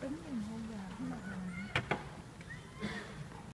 tính nhìn hôn gà